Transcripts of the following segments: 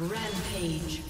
Rampage.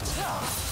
Spree.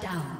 Blue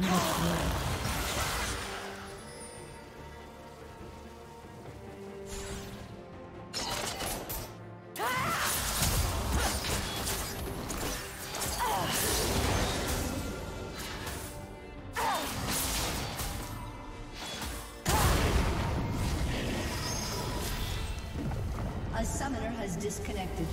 been destroyed. A summoner has disconnected.